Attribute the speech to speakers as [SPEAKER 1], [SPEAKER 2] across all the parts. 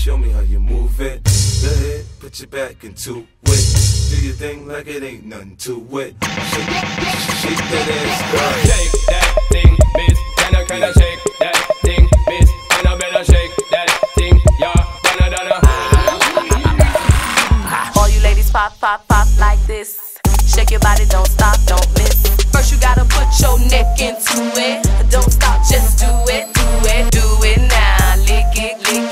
[SPEAKER 1] show me how you move it. Go ahead, put your back into it. Do your thing like it ain't nothing to it. Shake, shake that ass, girl.
[SPEAKER 2] Shake that thing, miss. Can I, can I shake that thing, miss? And I better shake that thing, yeah. Donna, Donna.
[SPEAKER 3] All you ladies pop, pop, pop like this. Shake your body, don't stop, don't miss. First you gotta put your neck into it. Don't stop, just do it, do it, do it now. Lick it, lick it,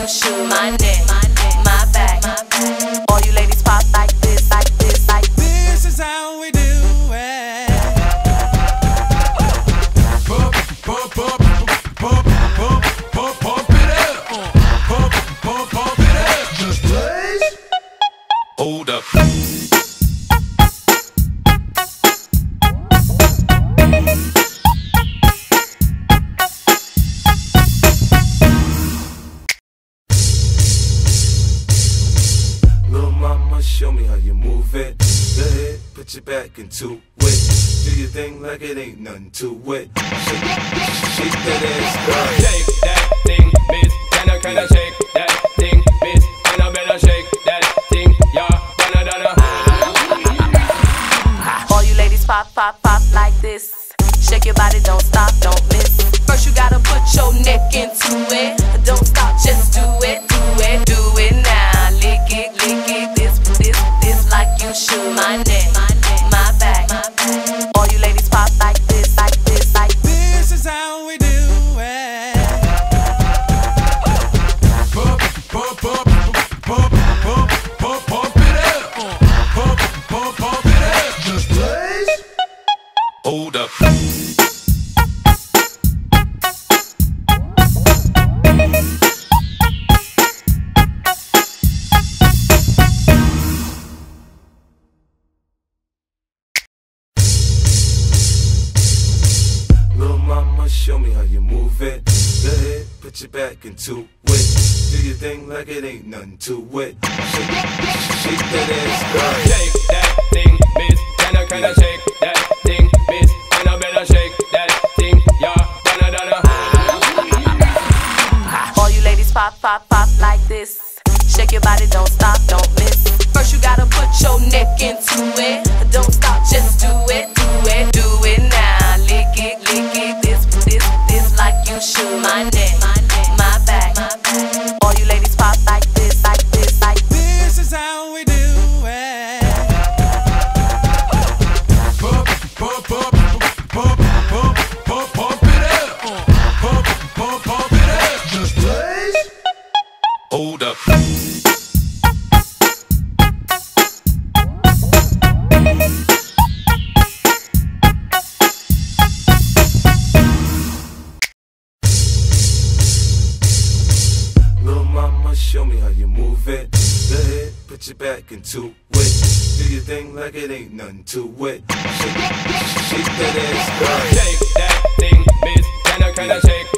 [SPEAKER 3] you should. My neck, my back.
[SPEAKER 1] Put your back into it. Do your thing like it ain't nothing to it. Shake, shake that ass, girl.
[SPEAKER 2] Shake that thing, miss. Can I, can I shake that thing, miss? And I better shake that thing, yeah. Donna, Donna.
[SPEAKER 3] All you ladies pop, pop, pop like this. Shake your body, don't stop, don't miss. First you gotta put your neck into it. Don't stop, just do it, do it, do it now. Lick it, lick it, this, this, this like you should. My neck,
[SPEAKER 1] ahead, put your back into it. Do your thing like it ain't nothing to it. Shake, shake that ass, girl.
[SPEAKER 2] Shake that thing, miss. Can I, can I shake that thing, miss? And I better shake that thing, yeah. Donna, Donna.
[SPEAKER 3] All you ladies pop, pop, pop like this. Shake your body, don't stop, don't miss. First you gotta put your neck into it.
[SPEAKER 1] Hold up. Little mama, show me how you move it. Go ahead, put your back into it. Do your thing like it ain't nothing to it. Shake, shake that ass, girl.
[SPEAKER 2] Shake that thing, miss. Can I, can I shake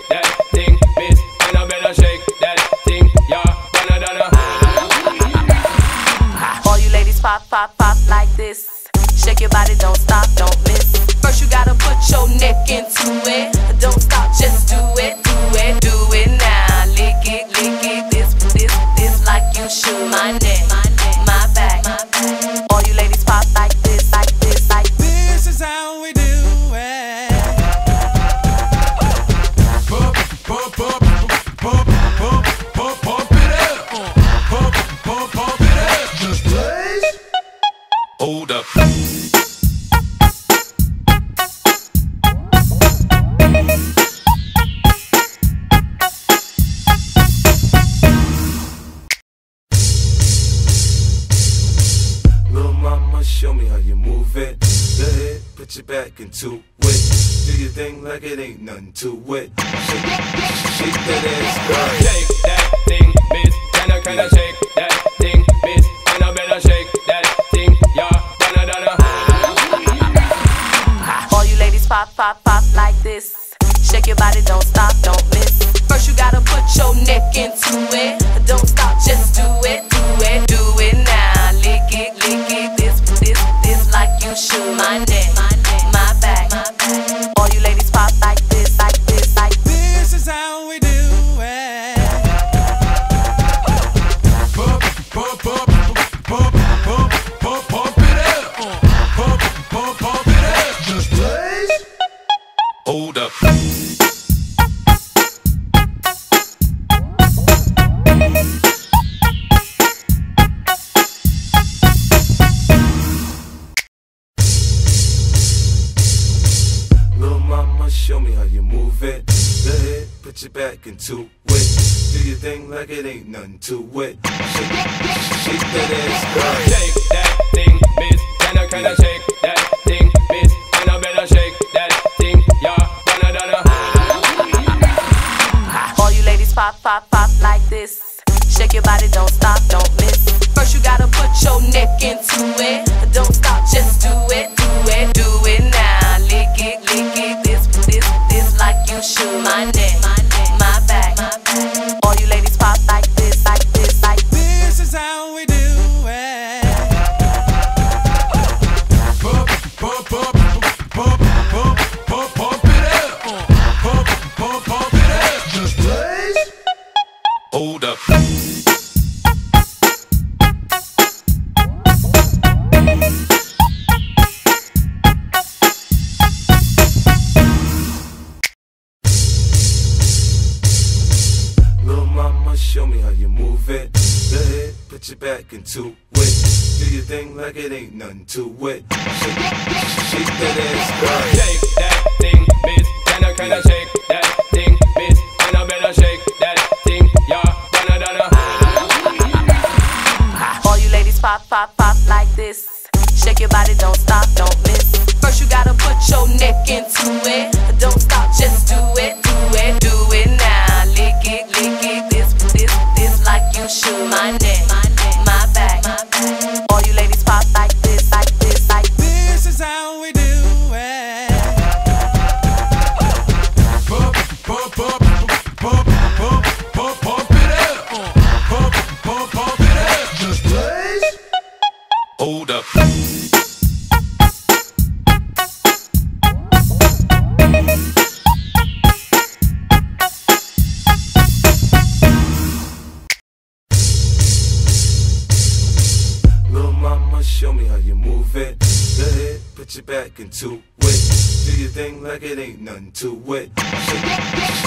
[SPEAKER 3] pop, pop, pop like this. Shake your body, don't stop, don't miss. First you gotta put your neck into it. Don't stop, just do you
[SPEAKER 1] move it. Go ahead, put your back into it. Do your thing like it ain't nothing to it. Shake, shake that ass, girl.
[SPEAKER 2] Shake that thing, miss. Can I, can I shake that thing, miss? And I better shake that thing, yeah. Donna, Donna.
[SPEAKER 3] All you ladies pop, pop, pop like this. Shake your body, don't stop, don't miss. First you gotta put your neck into it. Don't stop, just do it, do it, do it now. Should. My neck,
[SPEAKER 4] how
[SPEAKER 1] you move. Go ahead, put your back into it. Do your thing like it ain't nothing to it. Shake, shake that ass, girl.
[SPEAKER 2] Shake that thing, miss. Can I, can I shake that thing, miss? And I better shake that thing, yeah. Donna, Donna.
[SPEAKER 3] All you ladies pop, pop, pop like this. Shake your body, don't stop, don't miss. First you gotta put your neck into it. Don't stop, just do it, do it, do it you. My neck,
[SPEAKER 1] put your back into it. Do your thing like it ain't nothing to it. Shake, shake that ass, girl.
[SPEAKER 2] Shake that thing, miss. Can I, can I shake that thing,
[SPEAKER 1] ahead, put your back into it. Do your thing like it ain't nothing to it. Shake,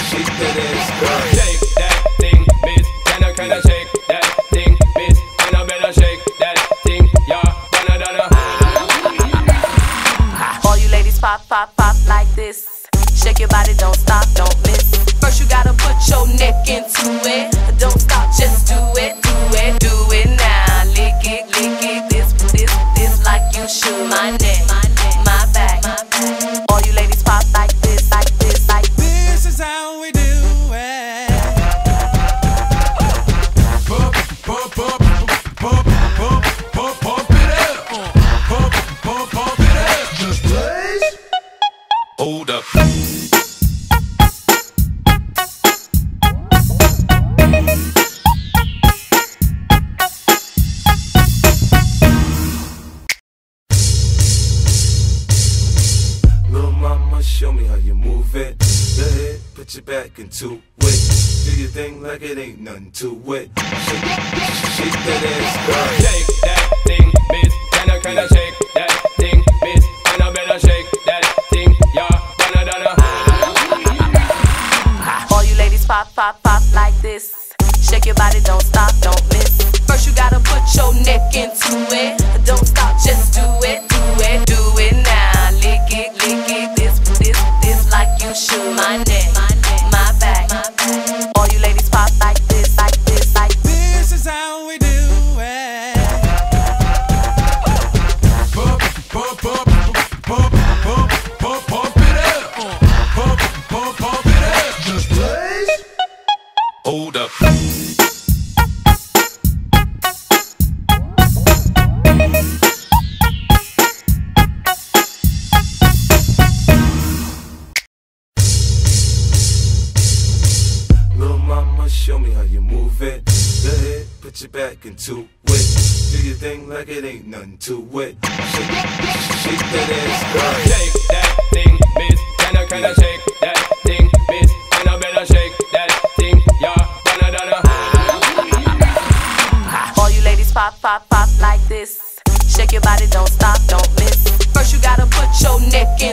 [SPEAKER 1] shake that ass, girl.
[SPEAKER 2] Shake that thing, miss. Can I, can I shake that thing, miss? And I better shake that thing, yeah. Donna, Donna.
[SPEAKER 3] All you ladies pop, pop, pop like this. Shake your body, don't stop, don't miss. First you gotta put your neck into it. Don't stop, just do it, do it, do it now. Lick it, lick it, this, this, this like you should. My neck, my back
[SPEAKER 1] into it. Do your thing like it ain't nothing to it. Shake, shake that ass, girl.
[SPEAKER 2] Shake that thing, miss. Can I, can I shake
[SPEAKER 3] pop, pop, pop like this. Shake your body, don't stop, don't miss. First you gotta put your neck into it.
[SPEAKER 1] Back into it. Do your thing like it ain't nothing to it. Shake, shake that ass, girl.
[SPEAKER 2] Shake that thing, miss. Can I, can I shake that thing, miss? And I better shake that thing, yeah. Donna, Donna.
[SPEAKER 3] All you ladies pop, pop, pop like this. Shake your body, don't stop, don't miss. First you gotta put your neck into